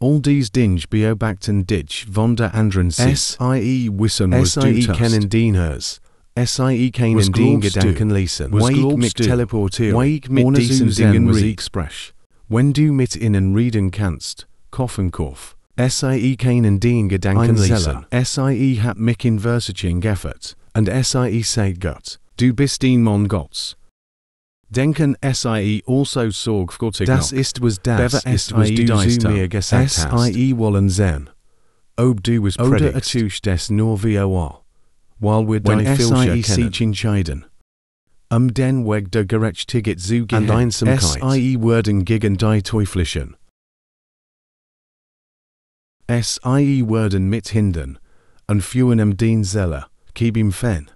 All dies dinge beobacten ditch von der anderen Sie wissen was SIE kennen dieners. SIE kennen Was dien glaubst du? Gedanken lesen. Weig mit teleportieren. Weig mit diesen Dingen Musik. Wenn du mit ihnen reden kannst, koffen koff. SIE kennen dien Gedanken lesen. SIE hat mich in Versiching effort. And SIE sagt Gott, du bist ein Mann Gottes. Denken SIE also sorg Gott Das ist was das Bever ist was du zu mir gesagt hast. SIE wollen sein. Ob du was Oder. Oder des nur VOA. While wir Wenn die SIE sich entscheiden. Um den Weg der Gerechtigkeit zu gehen. And. SIE werden gegen die Teuflischen. SIE werden mit hindern. Und führen im den Zeller. Keep ihm fen.